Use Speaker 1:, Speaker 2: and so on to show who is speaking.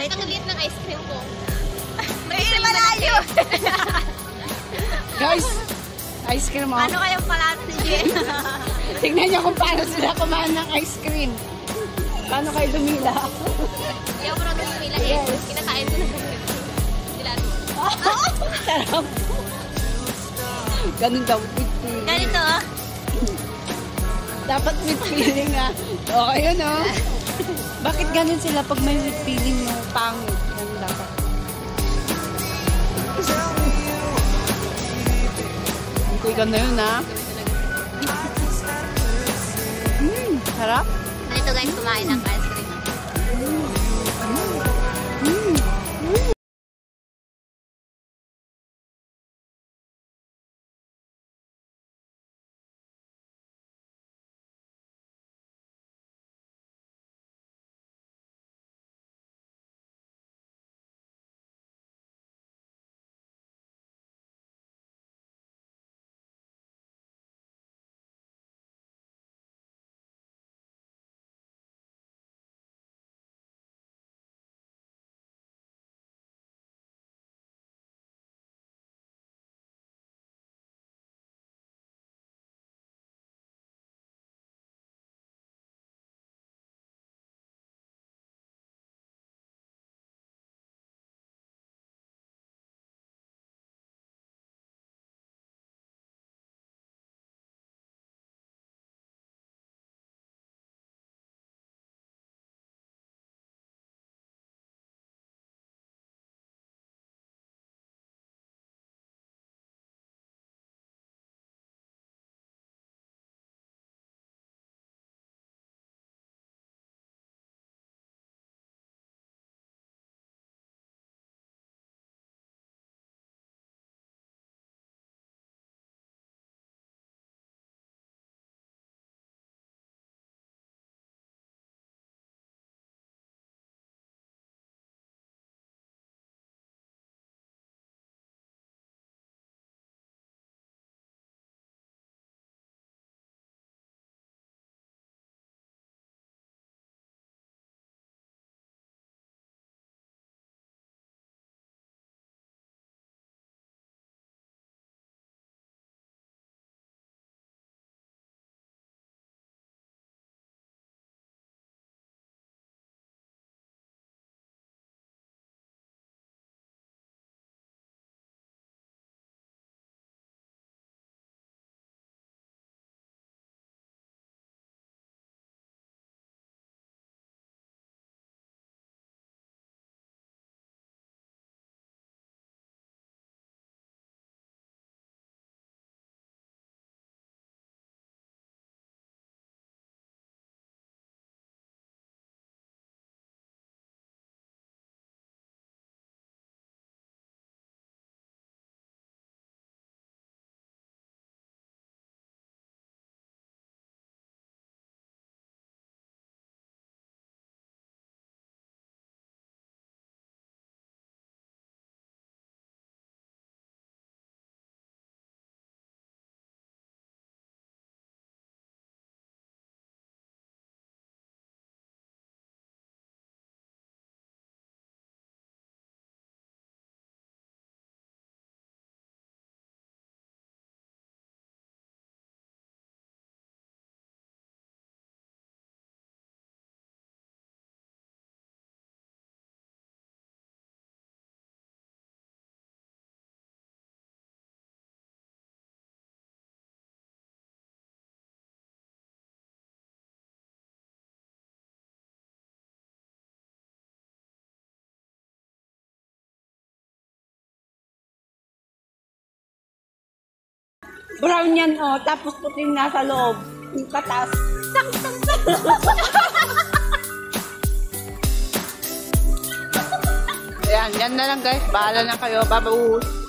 Speaker 1: May tagaliit ng ice cream ko.
Speaker 2: May malayo.
Speaker 3: Guys, ice cream oh.
Speaker 2: ano kayong palate ni Jen?
Speaker 3: Tignan niyo kung paano sila kumain ng ice cream. Paano kayo lumila?
Speaker 1: Hindi ako marunong humila eh.
Speaker 3: Yes.
Speaker 1: Kinakain ko na. Sila.
Speaker 3: Sarap. Ganun daw.
Speaker 2: Ganito oh.
Speaker 3: Dapat with feeling ah. Okay yun oh. Bakit ganun sila pag may with feeling no? Pangit. Ganun dapat. Ka na yun ah. Hmm, sarap.
Speaker 2: Ganito guys, kumain ng ice
Speaker 3: Brown yan oh. Tapos puting nasa loob. Yung katas. Ayan, yan na lang guys. Bahala na kayo. Babaus.